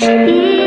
Yeah.